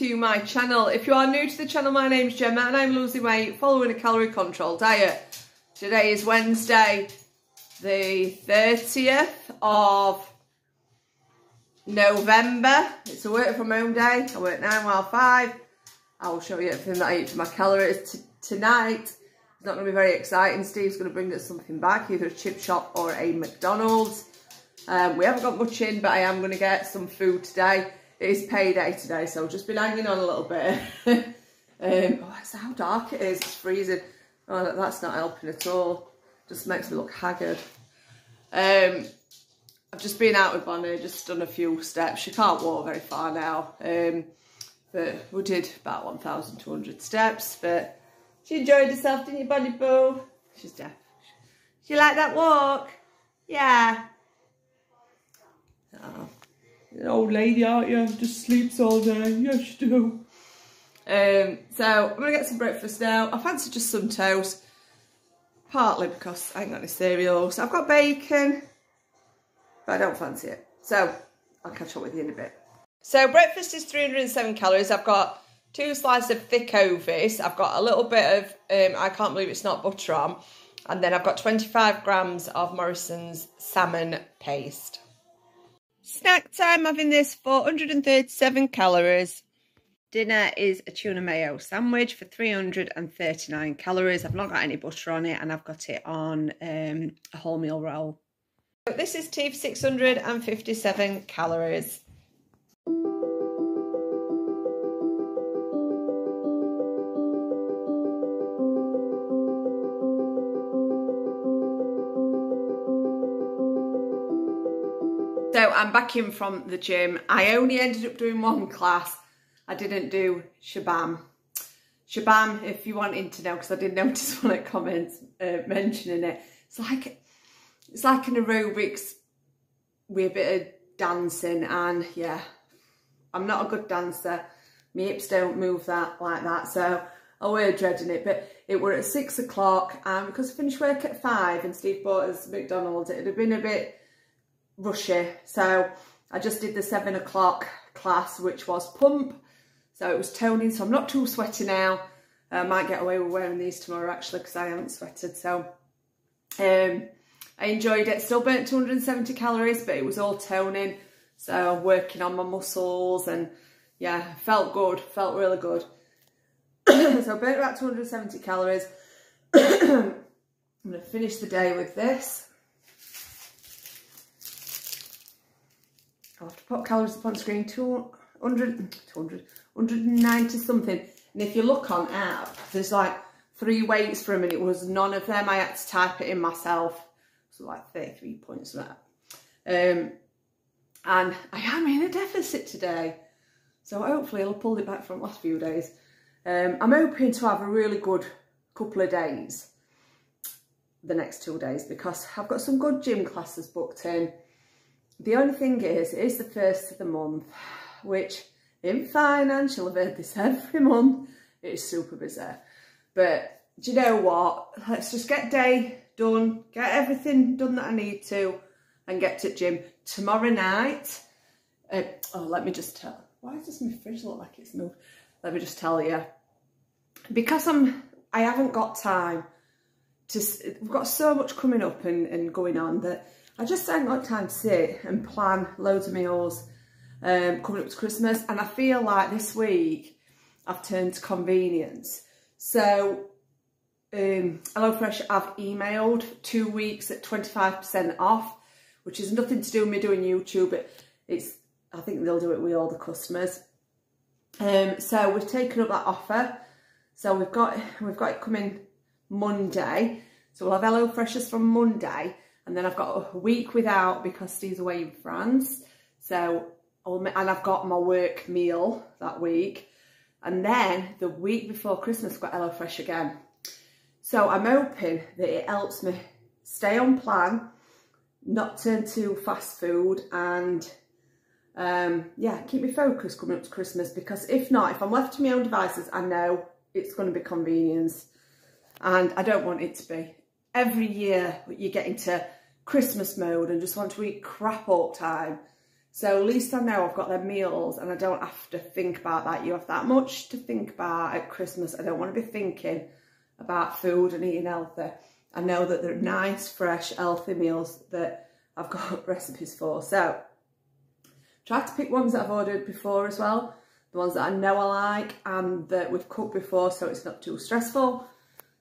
to my channel. If you are new to the channel, my name's Gemma and I'm losing weight following a calorie control diet. Today is Wednesday, the 30th of November. It's a work from home day. I work 9 while 5. I will show you everything that I eat for my calories tonight. It's not going to be very exciting. Steve's going to bring us something back, either a chip shop or a McDonald's. Um, we haven't got much in, but I am going to get some food today. It is payday today, so just been hanging on a little bit. um, oh, that's how dark it is. It's freezing. Oh, that's not helping at all. Just makes me look haggard. Um, I've just been out with Bonnie, just done a few steps. She can't walk very far now. Um, but we did about 1,200 steps. But she enjoyed herself, didn't you, Bonnie Boo? She's deaf. She like that walk? Yeah. Oh. An old lady, aren't you? Just sleeps all day. Yes, you do. Um, so I'm going to get some breakfast now. I fancy just some toast. Partly because I ain't got any cereal. So I've got bacon. But I don't fancy it. So I'll catch up with you in a bit. So breakfast is 307 calories. I've got two slices of thick Hovis. I've got a little bit of, um, I can't believe it's not butter on. And then I've got 25 grams of Morrison's salmon paste. Snack time, having this 437 calories. Dinner is a tuna mayo sandwich for 339 calories. I've not got any butter on it and I've got it on um, a wholemeal roll. This is tea for 657 calories. I'm back in from the gym. I only ended up doing one class. I didn't do Sh'Bam. Sh'Bam, if you wanted to know, because I didn't notice one of the comments uh, mentioning it. It's like it's like an aerobics with a bit of dancing and yeah, I'm not a good dancer. My hips don't move that like that, so I were dreading it. But it were at six o'clock and because I finished work at five and Steve bought us McDonald's, it'd have been a bit rushy. So I just did the seven o'clock class, which was pump. So it was toning, so I'm not too sweaty now. I might get away with wearing these tomorrow actually because I haven't sweated. So um, I enjoyed it. Still burnt 270 calories, but it was all toning. So working on my muscles and yeah, felt good, felt really good. so I burnt about 270 calories. I'm going to finish the day with this. I'll have to put calories up on screen, 200, 200, 190 something. And if you look on app, there's like three weights for them and it was none of them. I had to type it in myself. So like 33 points of that. Um, and I am in a deficit today. So hopefully I'll pull it back from last few days. Um, I'm hoping to have a really good couple of days the next two days because I've got some good gym classes booked in. The only thing is, it is the first of the month, which in financial, I've heard this every month, it's super busy. But do you know what? Let's just get day done, get everything done that I need to, and get to gym. Tomorrow night, uh, oh, let me just tell, why does my fridge look like it's moved? Let me just tell you. Because I'm, I haven't got time to, we've got so much coming up and, and going on that I just haven't got time to sit and plan loads of meals um, coming up to Christmas. And I feel like this week I've turned to convenience. So um, HelloFresh I've emailed two weeks at 25% off, which is nothing to do with me doing YouTube. But it's I think they'll do it with all the customers. Um, so we've taken up that offer. So we've got we've got it coming Monday. So we'll have HelloFreshes from Monday. And then I've got a week without because Steve's away in France. So, and I've got my work meal that week. And then the week before Christmas, I've got HelloFresh again. So I'm hoping that it helps me stay on plan, not turn to fast food and um, yeah, keep me focused coming up to Christmas because if not, if I'm left to my own devices, I know it's going to be convenience and I don't want it to be. Every year you get into Christmas mode and just want to eat crap all the time. So at least I know I've got their meals and I don't have to think about that. You have that much to think about at Christmas. I don't want to be thinking about food and eating healthy. I know that they're nice, fresh, healthy meals that I've got recipes for. So try to pick ones that I've ordered before as well. The ones that I know I like and that we've cooked before so it's not too stressful.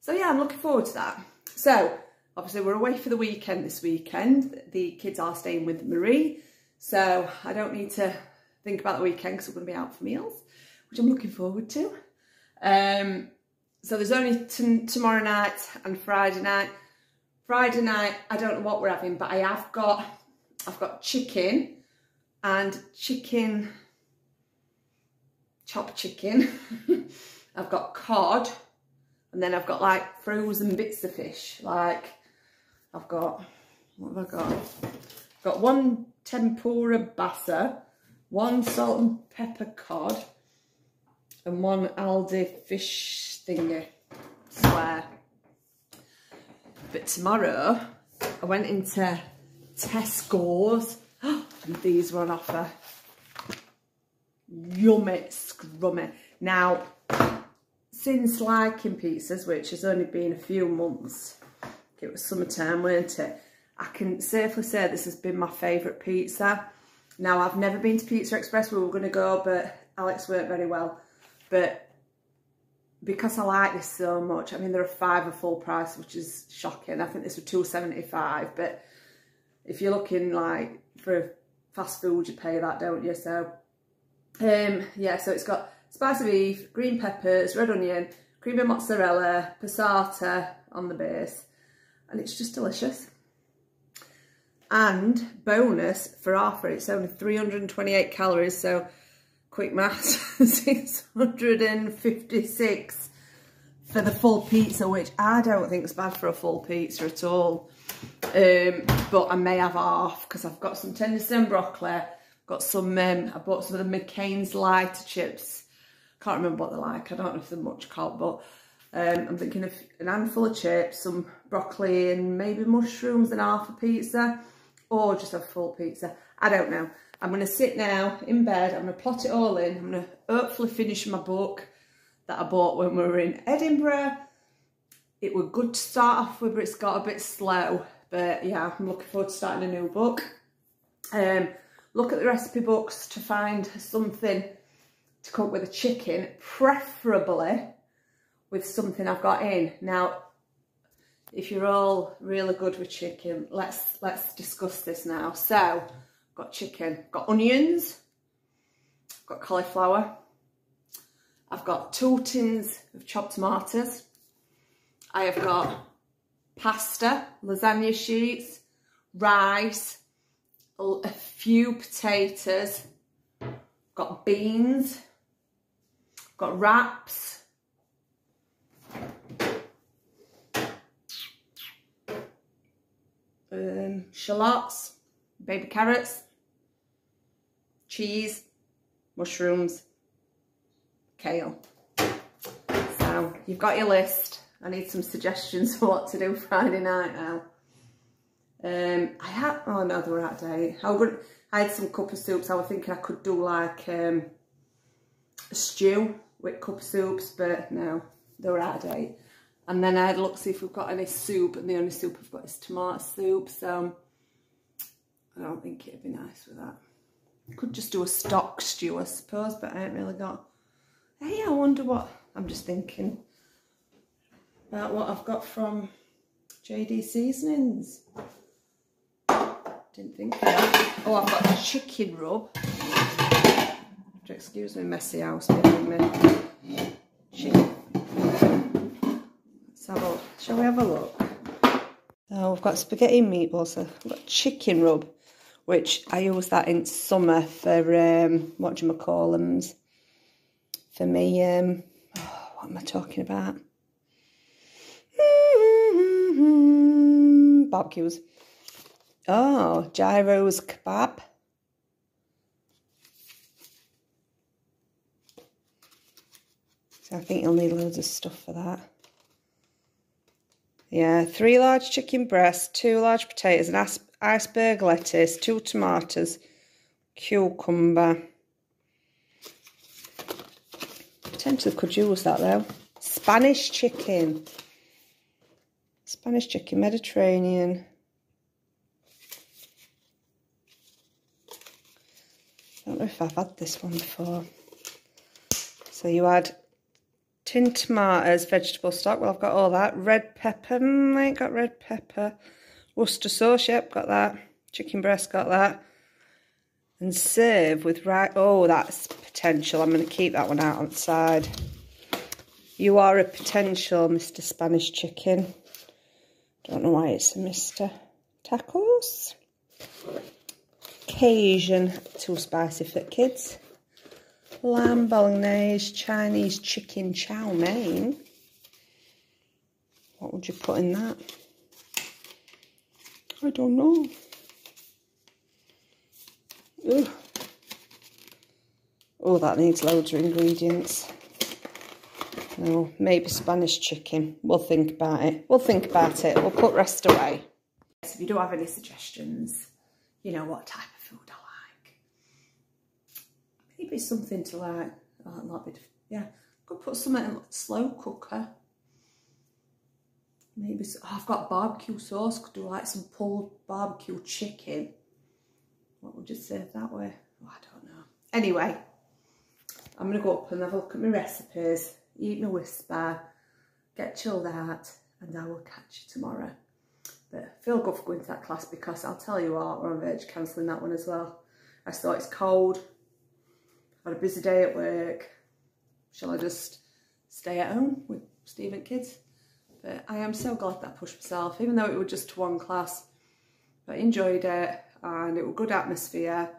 So yeah, I'm looking forward to that. So obviously we're away for the weekend this weekend. The kids are staying with Marie. So I don't need to think about the weekend because we're going to be out for meals, which I'm looking forward to. Um, so there's only tomorrow night and Friday night. Friday night, I don't know what we're having, but I have got, I've got chicken and chicken, chopped chicken. I've got cod and then I've got like frozen bits of fish. Like I've got, what have I got? I've got one tempura basa, one salt and pepper cod, and one Aldi fish thingy, swear. But tomorrow, I went into Tesco's, and these were on offer. Yummy, scrummy. Now, since liking pizzas, which has only been a few months, it was summertime, weren't it? I can safely say this has been my favourite pizza. Now, I've never been to Pizza Express. We were going to go, but Alex worked very well. But because I like this so much, I mean, there are five at full price, which is shocking. I think this was two seventy five. But if you're looking like for fast food, you pay that, don't you? So, um, yeah, so it's got spicy beef, green peppers, red onion, creamy mozzarella, passata on the base. And it's just delicious. And bonus for offer, it's only 328 calories, so quick maths, 656 for the full pizza, which I don't think is bad for a full pizza at all. Um, but I may have half because I've got some Tenderstem broccoli, got some, um, I bought some of the McCain's lighter chips. Can't remember what they're like, I don't know if they're much called, but um, I'm thinking of an handful of chips, some broccoli and maybe mushrooms and half a pizza or just a full pizza. I don't know. I'm going to sit now in bed. I'm going to plot it all in. I'm going to hopefully finish my book that I bought when we were in Edinburgh. It was good to start off with, but it's got a bit slow. But yeah, I'm looking forward to starting a new book. Um, look at the recipe books to find something to cook with a chicken, preferably with something I've got in. Now, if you're all really good with chicken, let's let's discuss this now. So, got chicken, got onions, got cauliflower, I've got two tins of chopped tomatoes, I have got pasta, lasagna sheets, rice, a few potatoes, got beans, got wraps, um, shallots, baby carrots, cheese, mushrooms, kale. So you've got your list. I need some suggestions for what to do Friday night now. Um, I had, oh no, they were out of date. I, would, I had some cup of soups. I was thinking I could do like um, a stew with cup soups, but no, they were out of date. And then I had a look see if we've got any soup, and the only soup I've got is tomato soup, so I don't think it'd be nice with that. Could just do a stock stew, I suppose, but I ain't really got... Hey, I wonder what... I'm just thinking about what I've got from JD Seasonings. Didn't think that. Oh, I've got chicken rub. Excuse me, messy house behind me. Let's have a, look. shall we have a look? So we've got spaghetti and meatballs, so we've got chicken rub, which I use that in summer for, um, what do you call them? For me, um, oh, what am I talking about? Barbecues. Oh, gyros kebab. So I think you'll need loads of stuff for that. Yeah, three large chicken breasts, two large potatoes, an iceberg lettuce, two tomatoes, cucumber. Potentially could use that though. Spanish chicken. Spanish chicken, Mediterranean. I don't know if I've had this one before. So you add tin tomatoes, vegetable stock. Well, I've got all that. Red pepper. Mm, I ain't got red pepper. Worcester sauce. Yep, got that. Chicken breast. Got that. And serve with right. Oh, that's potential. I'm going to keep that one out on the side. You are a potential, Mr. Spanish Chicken. Don't know why it's a Mr. Tacos. Cajun, too spicy for kids. Lamb bolognese, Chinese chicken chow mein. What would you put in that? I don't know. Ugh. Oh, that needs loads of ingredients. No, maybe Spanish chicken. We'll think about it. We'll think about it. We'll put rest away. If you do have any suggestions, you know what type of food I like. Something to like, oh, a bit yeah, could put something in like slow cooker. Maybe, oh, I've got barbecue sauce, could do like some pulled barbecue chicken. What would you say that way? Oh, I don't know. Anyway, I'm going to go up and have a look at my recipes, eat my Wispa, get chilled out, and I will catch you tomorrow. But feel good for going to that class because I'll tell you what, we're on verge cancelling that one as well. I thought it's cold, had a busy day at work. Shall I just stay at home with Steve and kids? But I am so glad that I pushed myself, even though it was just one class. But I enjoyed it and it was good atmosphere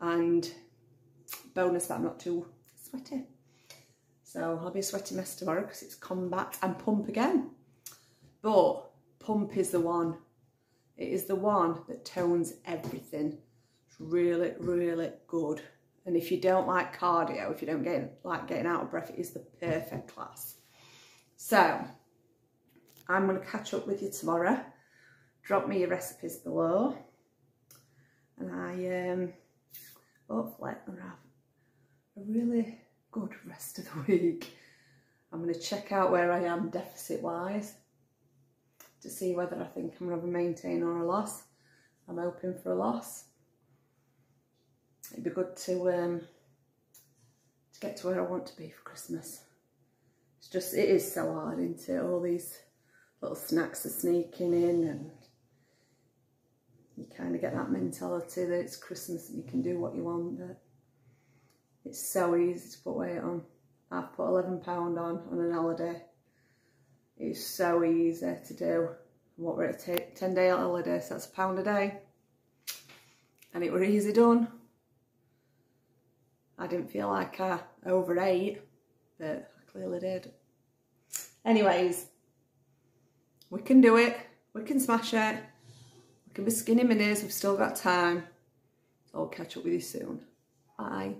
and bonus that I'm not too sweaty. So I'll be a sweaty mess tomorrow because it's combat and pump again. But pump is the one. It is the one that tones everything. It's really, really good. And if you don't like cardio, if you don't get like getting out of breath, it is the perfect class. So I'm going to catch up with you tomorrow. Drop me your recipes below. And I um, hopefully I'm going to have a really good rest of the week. I'm going to check out where I am deficit wise to see whether I think I'm going to maintain or a loss. I'm hoping for a loss. It'd be good to um, to get to where I want to be for Christmas. It's just, it is so hard, isn't it? All these little snacks are sneaking in and you kind of get that mentality that it's Christmas and you can do what you want. But it's so easy to put weight on. I've put £11 on on an holiday. It's so easy to do. What were it, a 10 day holiday, so that's a pound a day. And it were easy done. I didn't feel like I overate, but I clearly did. Anyways, we can do it. We can smash it. We can be skinny minis. We've still got time. I'll catch up with you soon. Bye.